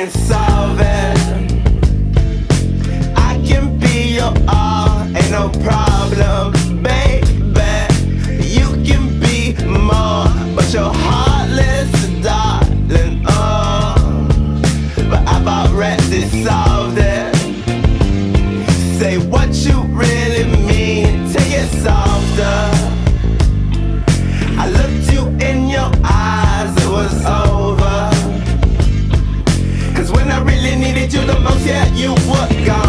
inside. what God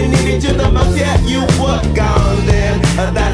you need it to the most, yeah, you were gone then.